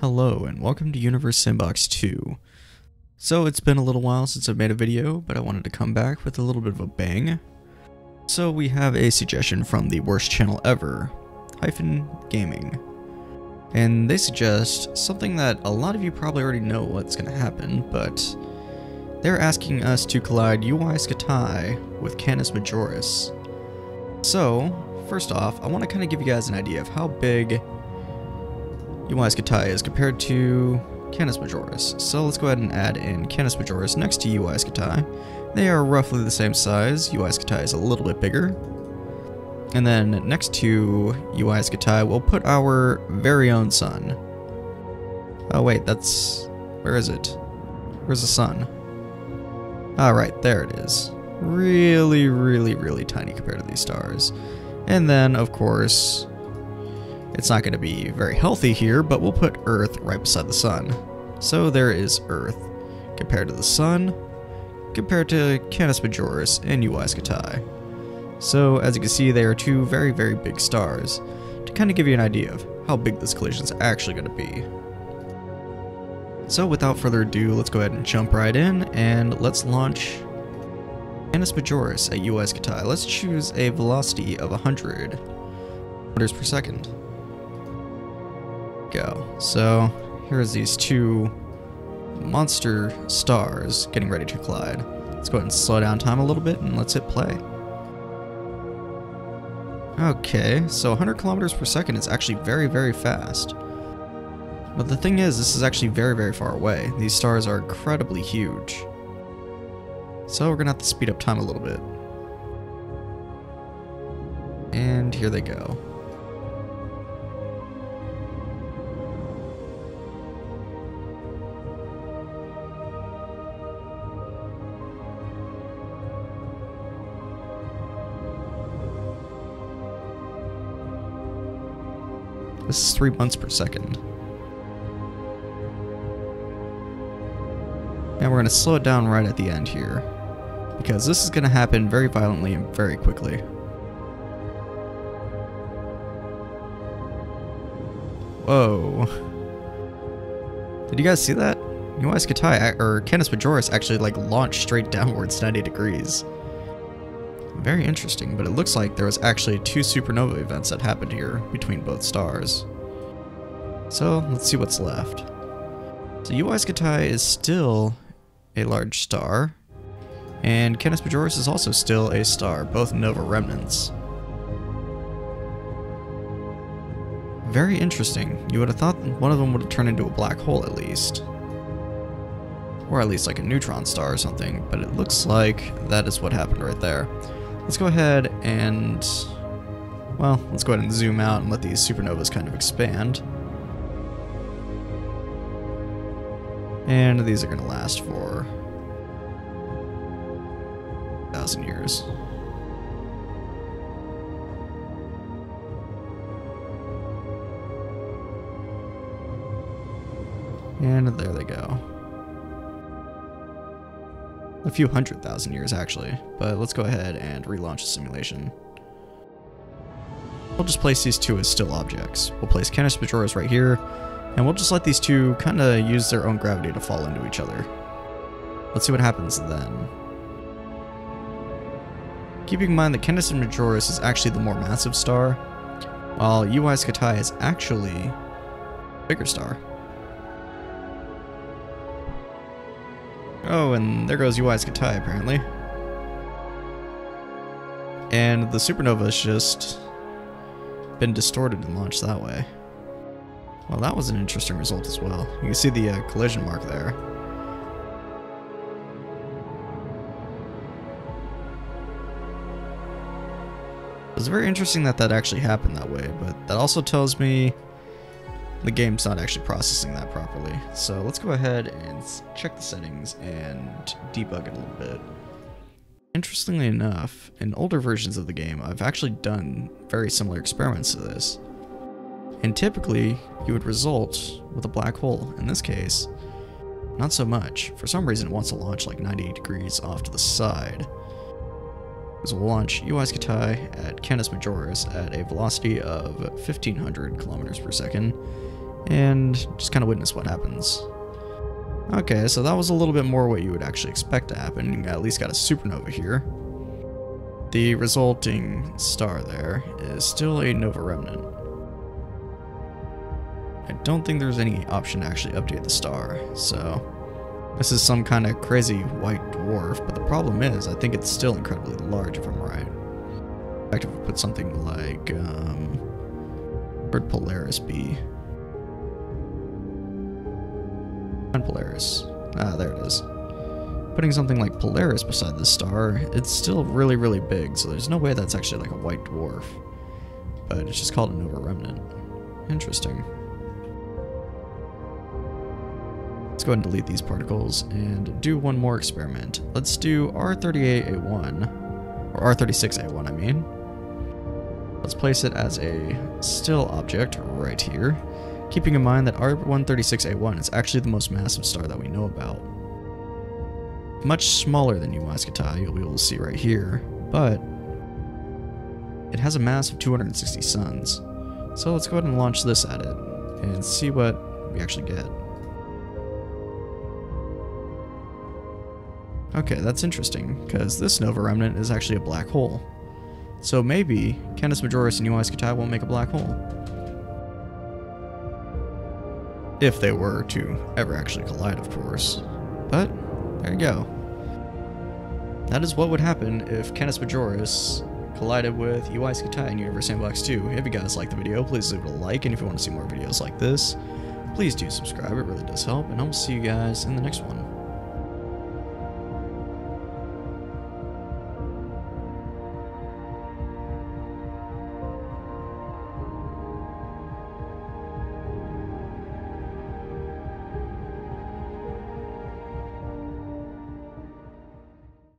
Hello and welcome to Universe Sandbox 2. So it's been a little while since I've made a video, but I wanted to come back with a little bit of a bang. So we have a suggestion from the worst channel ever, Hyphen Gaming. And they suggest something that a lot of you probably already know what's going to happen, but they're asking us to collide UY Scuti with Canis Majoris. So, first off, I want to kind of give you guys an idea of how big UY Scuti is compared to Canis Majoris. So let's go ahead and add in Canis Majoris next to UY Scuti. They are roughly the same size. UY Scuti is a little bit bigger. And then next to UY Scuti, we'll put our very own sun. Oh wait, that's... where is it? Where's the sun? Ah, Alright, there it is. Really, really, really tiny compared to these stars. And then, of course, it's not going to be very healthy here, but we'll put Earth right beside the Sun. So there is Earth, compared to the Sun, compared to Canis Majoris and UY. So as you can see, they are two very, very big stars, to kind of give you an idea of how big this collision is actually going to be. So without further ado, let's go ahead and jump right in, and let's launch Canis Majoris at UY. Let's choose a velocity of 100 meters per second go. So here's these two monster stars getting ready to collide. Let's go ahead and slow down time a little bit and let's hit play. Okay, so 100 kilometers per second is actually very, very fast. But the thing is, this is actually very, very far away. These stars are incredibly huge. So we're gonna have to speed up time a little bit. And here they go. This is three months per second. And we're going to slow it down right at the end here. Because this is going to happen very violently and very quickly. Whoa. Did you guys see that? UY Scuti, or Canis Majoris actually like launched straight downwards 90 degrees. Very interesting, but it looks like there was actually two supernova events that happened here between both stars. So, let's see what's left. So UY Scuti is still a large star, and Canis Majoris is also still a star, both nova remnants. Very interesting. You would have thought one of them would have turned into a black hole at least. Or at least like a neutron star or something, but it looks like that is what happened right there. Let's go ahead and, well, let's go ahead and zoom out and let these supernovas kind of expand. And these are going to last for a thousand years. And there they go a few hundred thousand years actually, but let's go ahead and relaunch the simulation. We'll just place these two as still objects. We'll place Canis Majoris right here, and we'll just let these two kind of use their own gravity to fall into each other. Let's see what happens then. Keeping in mind that Canis Majoris is actually the more massive star, while UY Scuti is actually bigger star. Oh, and there goes UY Scuti, apparently. And the supernova has just been distorted and launched that way. Well, that was an interesting result as well. You can see the uh, collision mark there. It was very interesting that that actually happened that way, but that also tells me the game's not actually processing that properly. So let's go ahead and check the settings and debug it a little bit. Interestingly enough, in older versions of the game, I've actually done very similar experiments to this. And typically, you would result with a black hole. In this case, not so much. For some reason, it wants to launch like 90 degrees off to the side. We'll launch UY Scuti at Canis Majoris at a velocity of 1500 kilometers per second, and just kind of witness what happens. Okay, so that was a little bit more what you would actually expect to happen. You at least got a supernova here. The resulting star there is still a nova remnant. I don't think there's any option to actually update the star, so this is some kind of crazy white dwarf, but the problem is I think it's still incredibly large if I'm right. In fact, if we put something like, um, where'd Polaris be? And Polaris. Ah, there it is. Putting something like Polaris beside the star, it's still really, really big, so there's no way that's actually like a white dwarf. But it's just called a nova remnant. Interesting. Let's go ahead and delete these particles and do one more experiment. Let's do R38A1, or R36A1 I mean. Let's place it as a still object right here keeping in mind that R136A1 is actually the most massive star that we know about. Much smaller than UY Scuti, you'll be able to see right here, but it has a mass of 260 suns. So let's go ahead and launch this at it, and see what we actually get. Okay, that's interesting, because this nova remnant is actually a black hole. So maybe Canis Majoris and UY Scuti won't make a black hole. If they were to ever actually collide, of course. But, there you go. That is what would happen if Canis Majoris collided with UY Scuti in Universe Sandbox 2. If you guys liked the video, please leave it a like, and if you want to see more videos like this, please do subscribe, it really does help, and I will see you guys in the next one.